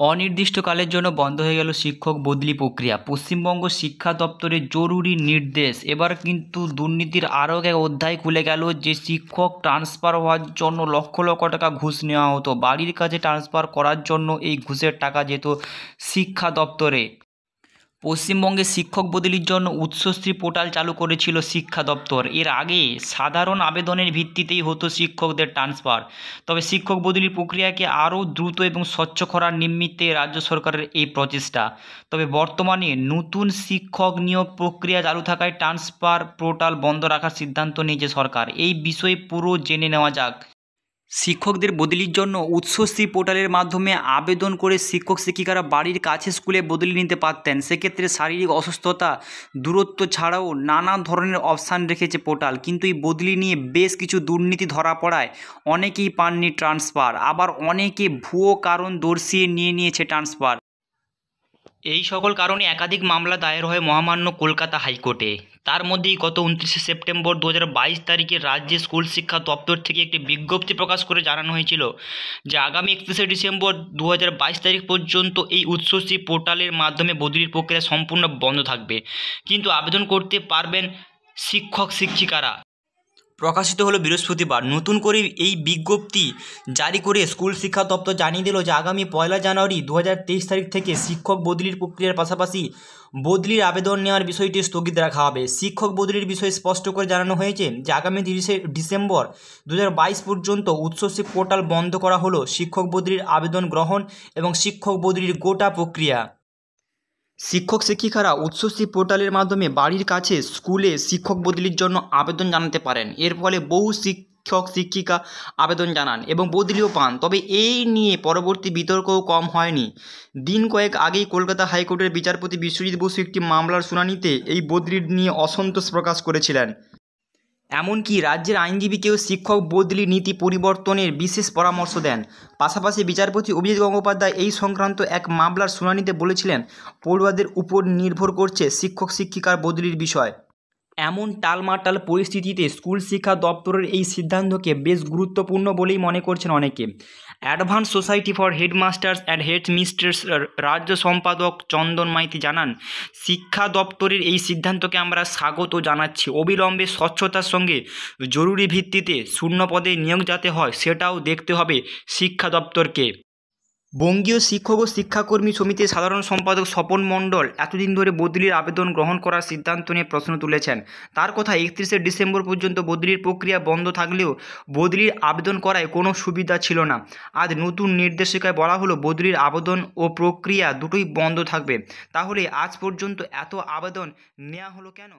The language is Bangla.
অনির্দিষ্টকালের জন্য বন্ধ হয়ে গেল শিক্ষক বদলি প্রক্রিয়া। পশ্চিমবঙ্গ শিক্ষা দপ্তরের জরুরি নির্দেশ। এবার কিন্তু দুর্নীতির আরও এক অধ্যায় খুলে গেল যে শিক্ষক ট্রান্সফার হওয়ার জন্য লক্ষ লক্ষ টাকা ঘুষ নেওয়া হতো। বাড়ির কাছে ট্রান্সফার করার জন্য এই ঘুষের টাকা যেত শিক্ষা দপ্তরে। পশ্চিমবঙ্গে শিক্ষক বদলির জন্য উৎসশ্রী পোর্টাল চালু করেছিল শিক্ষা দপ্তর। এর আগে সাধারণ আবেদনের ভিত্তিতেই হতো শিক্ষকদের ট্রান্সফার। তবে শিক্ষক বদলির প্রক্রিয়াকে আরও দ্রুত এবং স্বচ্ছ করার নিমিত্তে রাজ্য সরকারের এই প্রচেষ্টা। তবে বর্তমানে নতুন শিক্ষক নিয়োগ প্রক্রিয়া চালু থাকায় ট্রান্সফার পোর্টাল বন্ধ রাখার সিদ্ধান্ত নিয়েছে সরকার। এই বিষয়ে পুরো জেনে নেওয়া যাক। শিক্ষকদের বদলির জন্য উৎসশ্রী পোর্টালের মাধ্যমে আবেদন করে শিক্ষক শিক্ষিকারা বাড়ির কাছে স্কুলে বদলি নিতে পারতেন। সেক্ষেত্রে শারীরিক অসুস্থতা, দূরত্ব ছাড়াও নানা ধরনের অপশান রেখেছে পোর্টাল। কিন্তু এই বদলি নিয়ে বেশ কিছু দুর্নীতি ধরা পড়ায় অনেকেই পাননি ট্রান্সফার। আবার অনেকে ভুয়ো কারণ দর্শিয়ে নিয়ে নিয়েছে ট্রান্সফার। এই সকল কারণে একাধিক মামলা দায়ের হয় মহামান্য কলকাতা হাইকোর্টে। তার মধ্যেই গত উনত্রিশে সেপ্টেম্বর দু হাজার বাইশ তারিখে রাজ্যে স্কুল শিক্ষা দপ্তর থেকে একটি বিজ্ঞপ্তি প্রকাশ করে জানানো হয়েছিল যে আগামী একত্রিশে ডিসেম্বর দু হাজার বাইশ তারিখ পর্যন্ত এই উৎসশ্রী পোর্টালের মাধ্যমে বদলির প্রক্রিয়া সম্পূর্ণ বন্ধ থাকবে। কিন্তু আবেদন করতে পারবেন শিক্ষক শিক্ষিকারা প্রকাশিত হলো বৃহস্পতিবার। নতুন করে এই বিজ্ঞপ্তি জারি করে স্কুল শিক্ষা দপ্তর জানিয়ে দিল যে, আগামী পয়লা জানুয়ারি দু হাজার তেইশ তারিখ থেকে শিক্ষক বদলির প্রক্রিয়ার পাশাপাশি বদলির আবেদন নেওয়ার বিষয়টি স্থগিত রাখা হবে। শিক্ষক বদলির বিষয়ে স্পষ্ট করে জানানো হয়েছে যে, আগামী তিরিশে ডিসেম্বর দু হাজার বাইশ পর্যন্ত উৎসশ্রী পোর্টাল বন্ধ করা হলো শিক্ষক বদলির আবেদন গ্রহণ এবং শিক্ষক বদলির গোটা প্রক্রিয়া। শিক্ষক শিক্ষিকারা উচ্চশ্রী পোর্টালের মাধ্যমে বাড়ির কাছে স্কুলে শিক্ষক বদলির জন্য আবেদন জানাতে পারেন। এর ফলে বহু শিক্ষক শিক্ষিকা আবেদন জানান এবং বদলিও পান। তবে এই নিয়ে পরবর্তী বিতর্কও কম হয়নি। দিন কয়েক আগেই কলকাতা হাইকোর্টের বিচারপতি বিশ্বজিৎ বসু একটি মামলার শুনানিতে এই বদলির নিয়ে অসন্তোষ প্রকাশ করেছিলেন। এমনকি রাজ্যের আইনজীবীকেও শিক্ষক বদলি নীতি পরিবর্তনের বিশেষ পরামর্শ দেন। পাশাপাশি বিচারপতি অভিজিৎ গঙ্গোপাধ্যায় এই সংক্রান্ত এক মামলার শুনানিতে বলেছিলেন, পড়ুয়াদের উপর নির্ভর করছে শিক্ষক শিক্ষিকার বদলির বিষয়। এমন টালমাটাল পরিস্থিতিতে স্কুল শিক্ষা দপ্তরের এই সিদ্ধান্তকে বেশ গুরুত্বপূর্ণ বলেই মনে করছেন অনেকে। Advance society for headmasters and headmistress রাজ্য সম্পাদক চন্দন মাইতি জানান, শিক্ষা দপ্তরের এই সিদ্ধান্তকে আমরা স্বাগত জানাচ্ছি। অবিলম্বে স্বচ্ছতার সঙ্গে জরুরি ভিত্তিতে শূন্য পদে নিয়োগ যাতে হয়, সেটাও দেখতে হবে শিক্ষা দপ্তরকে। বঙ্গীয় শিক্ষক ও শিক্ষাকর্মী সমিতির সাধারণ সম্পাদক স্বপন মণ্ডল এতদিন ধরে বদলির আবেদন গ্রহণ করার সিদ্ধান্ত নিয়ে প্রশ্ন তুলেছেন। তার কথা একত্রিশে ডিসেম্বর পর্যন্ত বদলির প্রক্রিয়া বন্ধ থাকলেও বদলির আবেদন করায় কোনো সুবিধা ছিল না। আজ নতুন নির্দেশিকায় বলা হলো, বদলির আবেদন ও প্রক্রিয়া দুটোই বন্ধ থাকবে। তাহলে আজ পর্যন্ত এত আবেদন নেওয়া হলো কেন?